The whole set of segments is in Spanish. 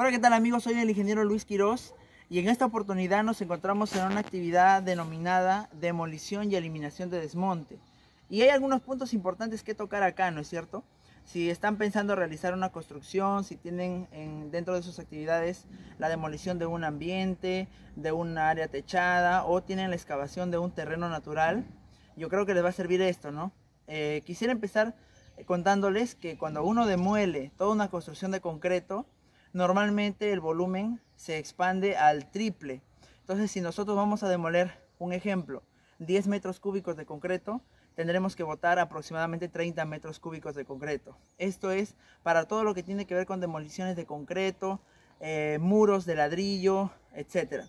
Hola, ¿qué tal amigos? Soy el ingeniero Luis Quiroz y en esta oportunidad nos encontramos en una actividad denominada demolición y eliminación de desmonte. Y hay algunos puntos importantes que tocar acá, ¿no es cierto? Si están pensando realizar una construcción, si tienen dentro de sus actividades la demolición de un ambiente, de un área techada o tienen la excavación de un terreno natural, yo creo que les va a servir esto, ¿no? Eh, quisiera empezar contándoles que cuando uno demuele toda una construcción de concreto, normalmente el volumen se expande al triple. Entonces, si nosotros vamos a demoler, un ejemplo, 10 metros cúbicos de concreto, tendremos que botar aproximadamente 30 metros cúbicos de concreto. Esto es para todo lo que tiene que ver con demoliciones de concreto, eh, muros de ladrillo, etc.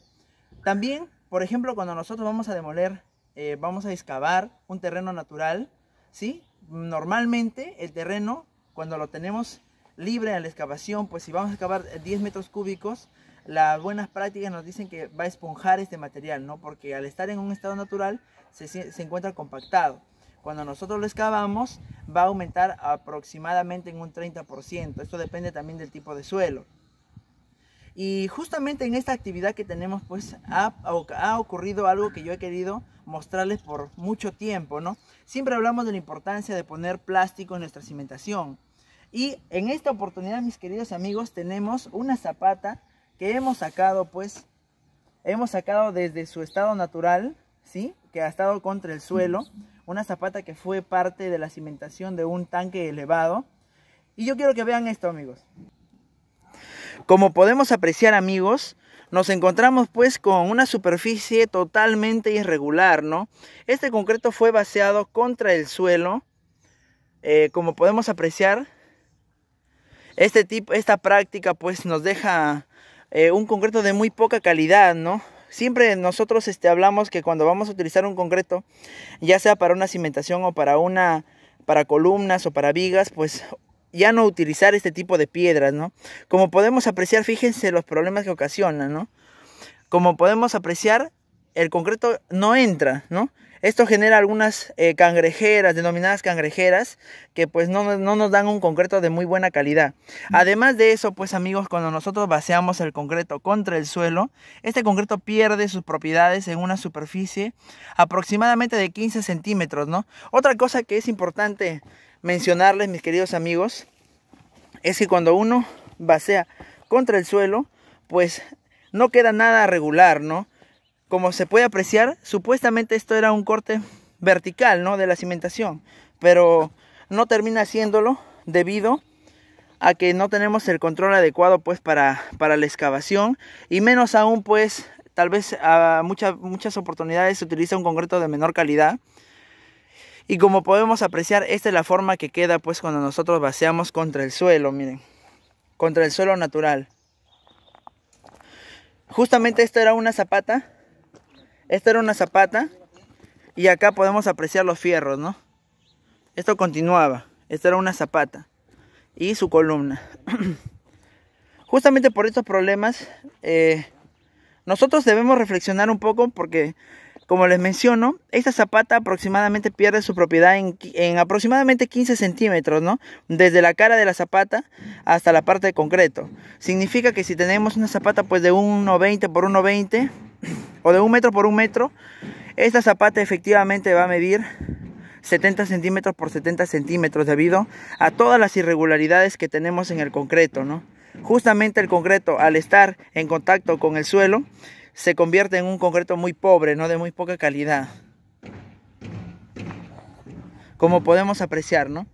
También, por ejemplo, cuando nosotros vamos a demoler, eh, vamos a excavar un terreno natural, ¿sí? Normalmente el terreno, cuando lo tenemos libre a la excavación, pues si vamos a excavar 10 metros cúbicos, las buenas prácticas nos dicen que va a esponjar este material, ¿no? Porque al estar en un estado natural se, encuentra compactado. Cuando nosotros lo excavamos va a aumentar aproximadamente en un 30%. Esto depende también del tipo de suelo. Y justamente en esta actividad que tenemos, pues ha, ha, ocurrido algo que yo he querido mostrarles por mucho tiempo, ¿no? Siempre hablamos de la importancia de poner plástico en nuestra cimentación. Y en esta oportunidad, mis queridos amigos, tenemos una zapata que hemos sacado, pues, hemos sacado desde su estado natural, ¿sí? Que ha estado contra el suelo. Una zapata que fue parte de la cimentación de un tanque elevado. Y yo quiero que vean esto, amigos. Como podemos apreciar, amigos, nos encontramos pues con una superficie totalmente irregular, ¿no? Este concreto fue vaciado contra el suelo. Eh, como podemos apreciar, este tipo, esta práctica pues nos deja eh, un concreto de muy poca calidad, ¿no? Siempre nosotros este, hablamos que cuando vamos a utilizar un concreto, ya sea para una cimentación o para una para columnas o para vigas, pues ya no utilizar este tipo de piedras, ¿no? Como podemos apreciar, fíjense los problemas que ocasionan, ¿no? Como podemos apreciar, el concreto no entra, ¿no? Esto genera algunas eh, cangrejeras, denominadas cangrejeras, que pues no, nos dan un concreto de muy buena calidad. Además de eso, pues amigos, cuando nosotros vaciamos el concreto contra el suelo, este concreto pierde sus propiedades en una superficie aproximadamente de 15 centímetros, ¿no? Otra cosa que es importante mencionarles, mis queridos amigos, es que cuando uno vacea contra el suelo, pues no queda nada regular, ¿no? Como se puede apreciar, supuestamente esto era un corte vertical, ¿no? De la cimentación, pero no termina haciéndolo debido a que no tenemos el control adecuado pues para, para la excavación y menos aún pues tal vez a muchas, muchas oportunidades se utiliza un concreto de menor calidad y como podemos apreciar esta es la forma que queda pues cuando nosotros vaciamos contra el suelo miren contra el suelo natural justamente esto era una zapata esta era una zapata y acá podemos apreciar los fierros, ¿no? Esto continuaba. Esta era una zapata y su columna. Justamente por estos problemas, eh, nosotros debemos reflexionar un poco porque, como les menciono, esta zapata aproximadamente pierde su propiedad en, en, aproximadamente 15 centímetros, ¿no? Desde la cara de la zapata hasta la parte de concreto. Significa que si tenemos una zapata pues de 1,20 por 1,20 o de un metro por un metro, esta zapata efectivamente va a medir 70 centímetros por 70 centímetros debido a todas las irregularidades que tenemos en el concreto, ¿no? Justamente el concreto al estar en contacto con el suelo se convierte en un concreto muy pobre, ¿no? De muy poca calidad. Como podemos apreciar, ¿no?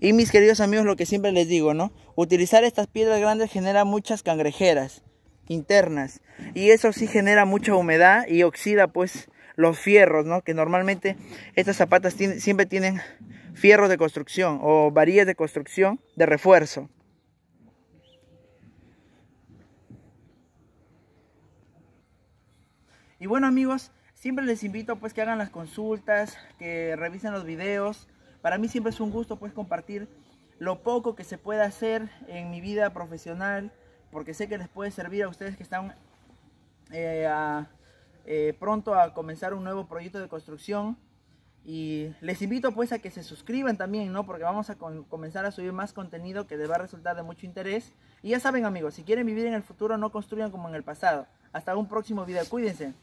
Y mis queridos amigos, lo que siempre les digo, ¿no? Utilizar estas piedras grandes genera muchas cangrejeras internas y eso sí genera mucha humedad y oxida pues los fierros, ¿no? Que normalmente estas zapatas siempre tienen fierros de construcción o varillas de construcción de refuerzo. Y bueno amigos, siempre les invito pues que hagan las consultas, que revisen los videos. Para mí siempre es un gusto pues compartir lo poco que se puede hacer en mi vida profesional, porque sé que les puede servir a ustedes que están eh, eh, pronto a comenzar un nuevo proyecto de construcción. Y les invito pues a que se suscriban también, ¿no? Porque vamos a comenzar a subir más contenido que les va a resultar de mucho interés. Y ya saben amigos, si quieren vivir en el futuro no construyan como en el pasado. Hasta un próximo video, cuídense.